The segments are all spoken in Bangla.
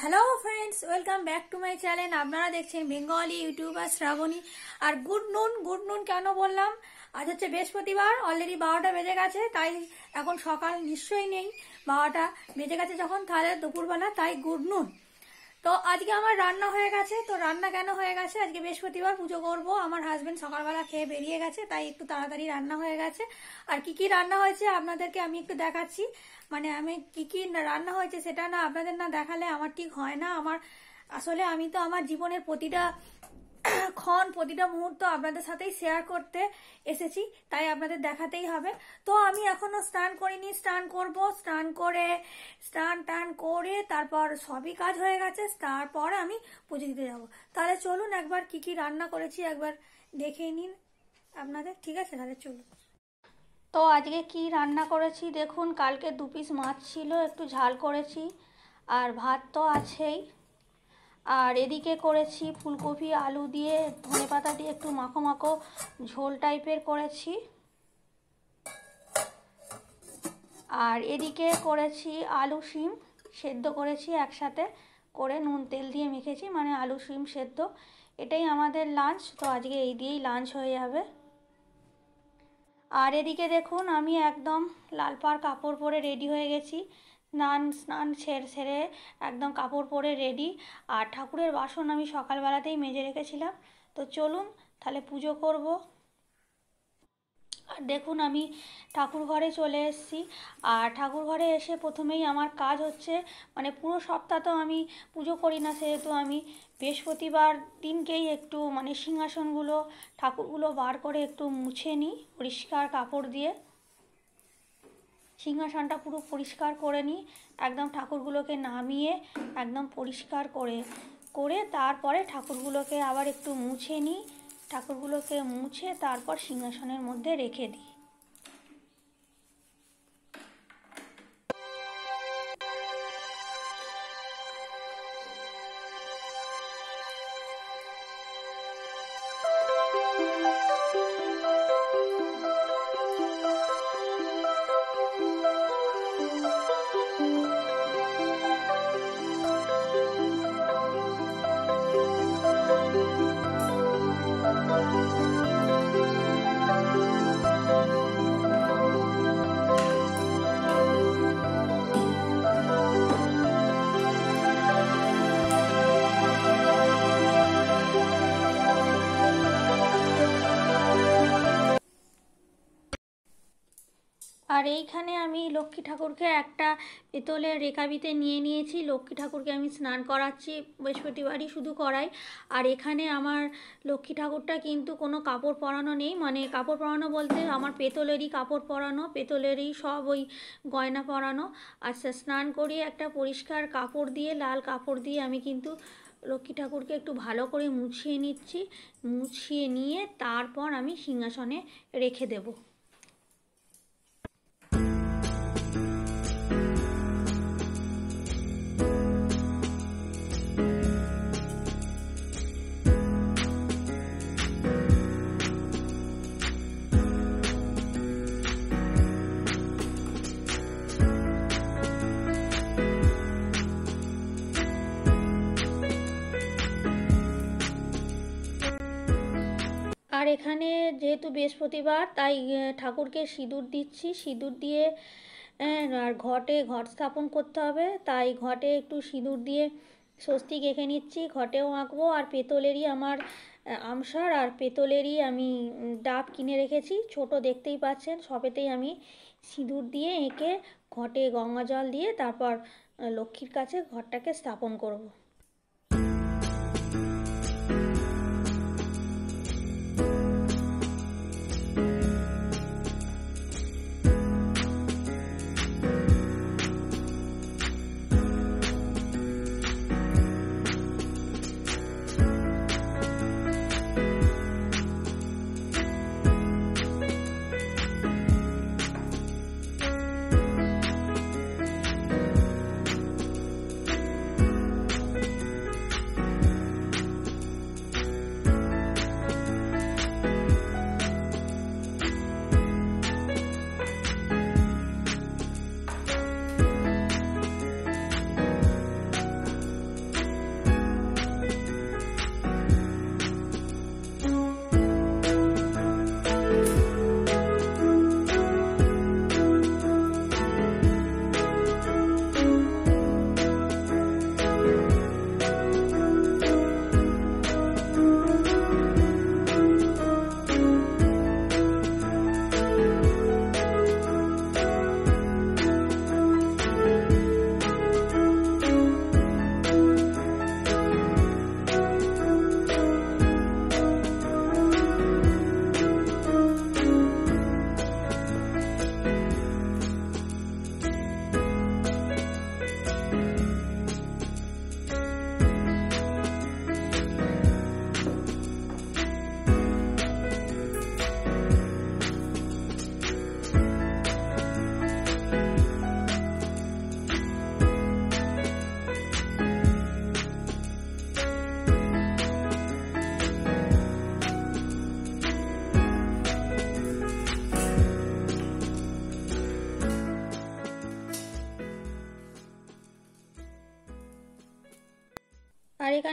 Hello friends welcome back to my channel আপনারা দেখছেন বেঙ্গলি ইউটিউবার শ্রাবণী আর গুড নুন গুড নুন কেন বললাম? আজ হচ্ছে বৃহস্পতিবার অলরেডি বারোটা বেজে গেছে, তাই এখন সকাল নিশ্চয়ই নেই। বারোটা বেজে গেছে যখন, তাহলে দুপুরবেলা, তাই গুড নুন তো আজকে আমার রান্না হয়ে গেছে, তো রান্না কেন হয়ে গেছে? আজকে বৃহস্পতিবার, পুজো করব। আমার হাজবেন্ড সকালবেলা খেয়ে বেরিয়ে গেছে, তাই একটু তাড়াতাড়ি রান্না হয়ে গেছে। আর কি কি রান্না হয়েছে আপনাদেরকে আমি একটু দেখাচ্ছি। মানে আমি কি কি রান্না হয়েছে সেটা না আপনাদের না দেখালে আমার ঠিক হয় না। আমার, আসলে আমি তো আমার জীবনের প্রতিটা ক্ষণ প্রতিটা মুহূর্ত আপনাদের সাথেই শেয়ার করতে এসেছি, তাই আপনাদের দেখাতেই হবে। তো আমি এখনও স্নান করিনি, স্নান করব, স্নান করে, স্নান টান করে তারপর সবই কাজ হয়ে গেছে, তারপর আমি পুজো দিতে যাব। তাহলে চলুন একবার কি কি রান্না করেছি একবার দেখে নিন আপনাদের, ঠিক আছে? তাহলে চলুন। তো আজকে কি রান্না করেছি দেখুন, কালকে দু পিস মাছ ছিল, একটু ঝাল করেছি, আর ভাত তো আছেই। আর এদিকে করেছি ফুলকপি, আলু দিয়ে, ধনে পাতা দিয়ে একটু মাখো মাখো ঝোল টাইপের করেছি। আর এদিকে করেছি আলু শিম সেদ্ধ করেছি একসাথে করে নুন তেল দিয়ে মেখেছি মানে আলু শিম সেদ্ধ। এটাই আমাদের লাঞ্চ তো আজকে এই দিয়েই লাঞ্চ হয়ে যাবে। আর এদিকে দেখুন আমি একদম লাল পাড় কাপড় পরে রেডি হয়ে গেছি। স্নান স্নান ছেড়ে সেরে একদম কাপড় পরে রেডি আর ঠাকুরের বাসন আমি সকালবেলাতেই মেজে রেখেছিলাম। তো চলুন, তাহলে পুজো করব। আর দেখুন, আমি ঠাকুর ঘরে চলে এসেছি। আর ঠাকুর ঘরে এসে প্রথমেই আমার কাজ হচ্ছে মানে পুরো সপ্তাহ তো আমি পুজো করি না, সেহেতু আমি বৃহস্পতিবার দিনকেই একটু মানে সিংহাসনগুলো, ঠাকুরগুলো বার করে একটু মুছে নিই, পরিষ্কার কাপড় দিয়ে। সিংহাসনটা পুরো পরিষ্কার করে নিই, একদম ঠাকুরগুলোকে নামিয়ে একদম পরিষ্কার করে করে তারপরে ঠাকুরগুলোকে আবার একটু মুছে নিই, ঠাকুরগুলোকে মুছে তারপর সিংহাসনের মধ্যে রেখে দিই। এইখানে আমি লক্ষ্মী ঠাকুরকে একটা পেতলের রেকাবিতে নিয়ে নিয়েছি। লক্ষ্মী ঠাকুরকে আমি স্নান করাচ্ছি, বৃহস্পতিবারই শুধু করাই। আর এখানে আমার লক্ষ্মী ঠাকুরটা কিন্তু কোনো কাপড় পরানো নেই। মানে কাপড় পরানো বলতে আমার পেতলেরই কাপড় পরানো, পেতলেরই সব ওই গয়না পরানো। আচ্ছা স্নান করিয়ে একটা পরিষ্কার কাপড় দিয়ে, লাল কাপড় দিয়ে আমি কিন্তু লক্ষ্মী ঠাকুরকে একটু ভালো করে মুছিয়ে নিচ্ছি। মুছিয়ে নিয়ে তারপর আমি সিংহাসনে রেখে দেবো। এখানে যেহেতু বৃহস্পতিবার, তাই ঠাকুরকে সিঁদুর দিচ্ছি। সিঁদুর দিয়ে আর ঘটে, ঘট স্থাপন করতে হবে। তাই ঘটে একটু সিঁদুর দিয়ে স্বস্তিক এঁকে নিচ্ছি। ঘটেও আঁকবো। আর পেতলেরই আমার আমসার, আর পেতলেরই আমি ডাব কিনে রেখেছি। ছোট দেখতেই পাচ্ছেন, সবেতেই আমি সিঁদুর দিয়ে এঁকে ঘটে গঙ্গা জল দিয়ে তারপর লক্ষ্মীর কাছে ঘরটাকে স্থাপন করব।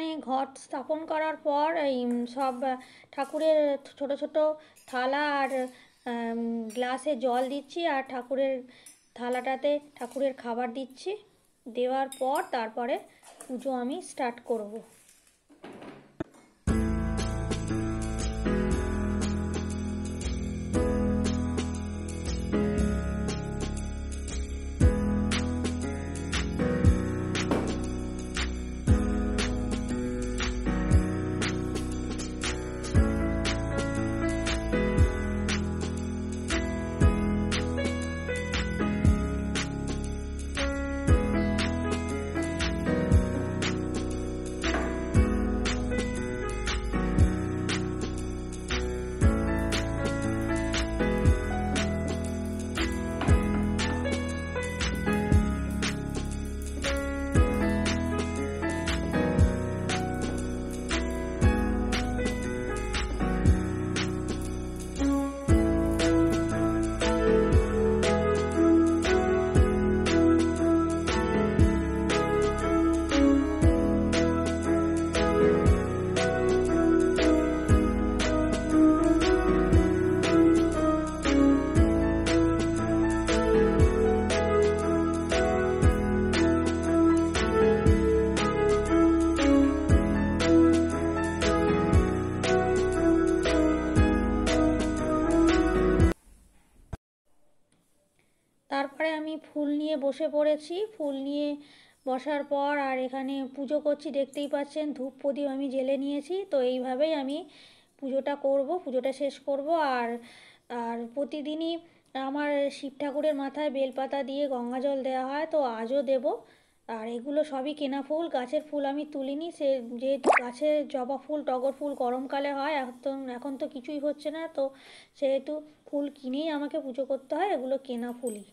এখানে ঘট স্থাপন করার পর এই সব ঠাকুরের ছোট ছোট থালা আর গ্লাসে জল দিচ্ছি আর ঠাকুরের থালাটাতে ঠাকুরের খাবার দিচ্ছি। দেওয়ার পর তারপরে পুজো আমি স্টার্ট করব। ফুল নিয়ে বসে পড়েছি। ফুল নিয়ে বসার পর আর এখানে পুজো করছি, দেখতেই পাচ্ছেন ধূপ প্রদীপ আমি জেলে নিয়েছি। তো এইভাবেই আমি পুজোটা করব, পুজোটা শেষ করব। আর আর প্রতিদিনই আমার শিব ঠাকুরের মাথায় বেলপাতা দিয়ে গঙ্গা জল দেওয়া হয়, তো আজও দেব। আর এগুলো সবই কেনা ফুল, গাছের ফুল আমি তুলিনি। সে যেহেতু গাছের জবা ফুল, টগর ফুল গরমকালে হয়, এখন এখন তো কিছুই হচ্ছে না। তো সেহেতু ফুল কিনেই আমাকে পুজো করতে হয়, এগুলো কেনা ফুলই।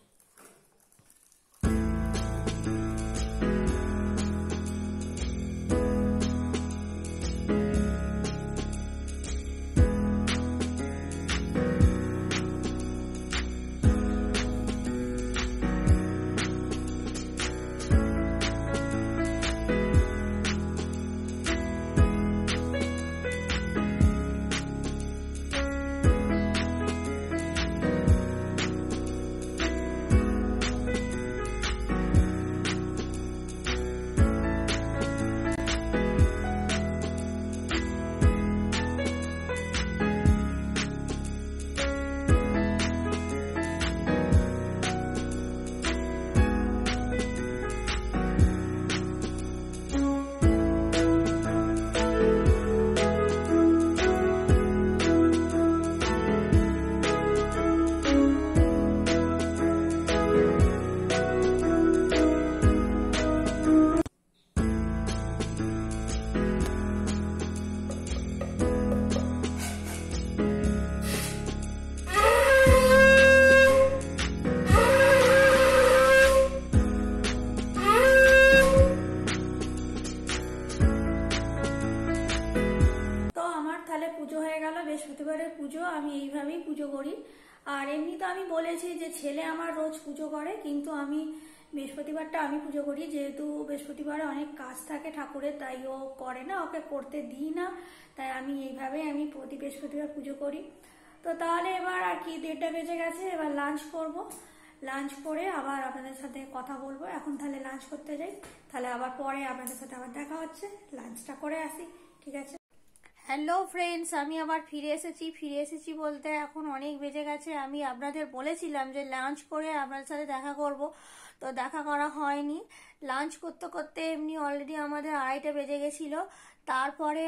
আর এমনি তো আমি বলেছি যে ছেলে আমার রোজ পুজো করে, কিন্তু আমি বৃহস্পতিবারটা আমি পুজো করি। যেহেতু বৃহস্পতিবারে অনেক কাজ থাকে ঠাকুরের, তাই ও করে না, ওকে করতে দিই না। তাই আমি এইভাবেই আমি প্রতি বৃহস্পতিবার পুজো করি। তো তাহলে এবার আর কি, দেড়টা বেজে গেছে, এবার লাঞ্চ করব। লাঞ্চ করে আবার আপনাদের সাথে কথা বলব। এখন তাহলে লাঞ্চ করতে যাই। তাহলে আবার পরে আপনাদের সাথে আবার দেখা হচ্ছে। লাঞ্চটা করে আসি, ঠিক আছে? হ্যালো ফ্রেন্ডস আমি আবার ফিরে এসেছি। ফিরে এসেছি বলতে এখন অনেক বেজে গেছে। আমি আপনাদের বলেছিলাম যে লাঞ্চ করে আপনাদের সাথে দেখা করব। তো দেখা করা হয়নি। লাঞ্চ করতে করতে এমনি অলরেডি আমাদের আড়াইটা বেজে গেছিল। তারপরে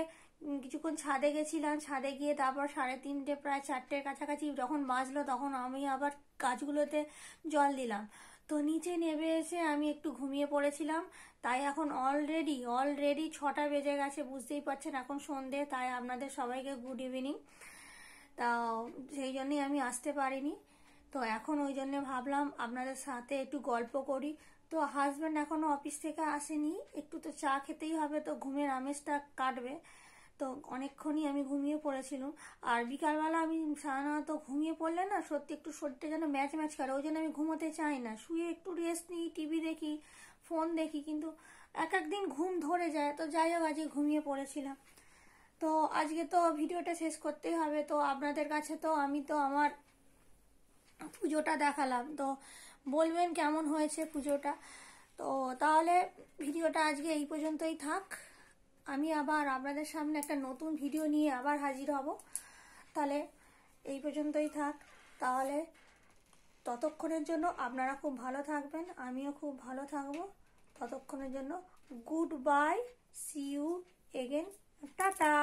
কিছুক্ষণ ছাদে গেছিলাম। ছাদে গিয়ে তারপর সাড়ে তিনটে, প্রায় চারটের কাছাকাছি যখন বাজলো, তখন আমি আবার গাছগুলোতে জল দিলাম। তো নিচে নেমে এসে আমি একটু ঘুমিয়ে পড়েছিলাম। তাই এখন অলরেডি অলরেডি ছটা বেজে গেছে, বুঝতেই পারছেন, এখন সন্ধে, তাই আপনাদের সবাইকে গুড ইভিনিং তা সেই জন্যই আমি আসতে পারিনি। তো এখন ওই জন্য ভাবলাম আপনাদের সাথে একটু গল্প করি। তো হাজব্যান্ড এখনও অফিস থেকে আসেনি, একটু তো চা খেতেই হবে, তো ঘুমের আমেজটা কাটবে। তো অনেকক্ষণই আমি ঘুমিয়ে পড়েছিলাম। আর বিকালবেলা আমি সাধারণত ঘুমিয়ে পড়লে না সত্যি একটু শরীরটা যেন ম্যাচ ম্যাচ করে, ওই জন্য আমি ঘুমোতে চাই না। শুয়ে একটু রেস্ট নিই টিভি দেখি ফোন দেখি, কিন্তু এক একদিন ঘুম ধরে যায়। তো যাই হোক, আজকে ঘুমিয়ে পড়েছিলাম। তো আজকে তো ভিডিওটা শেষ করতেই হবে। তো আপনাদের কাছে তো আমি তো আমার পুজোটা দেখালাম। তো বলবেন কেমন হয়েছে পুজোটা? তো তাহলে ভিডিওটা আজকে এই পর্যন্তই থাক। আমি আবার আপনাদের সামনে একটা নতুন ভিডিও নিয়ে আবার হাজির হব। তাহলে এই পর্যন্তই থাক। তাহলে ততক্ষণের জন্য আপনারা খুব ভালো থাকবেন, আমিও খুব ভালো থাকব। ততক্ষণের জন্য good bye see you again tata!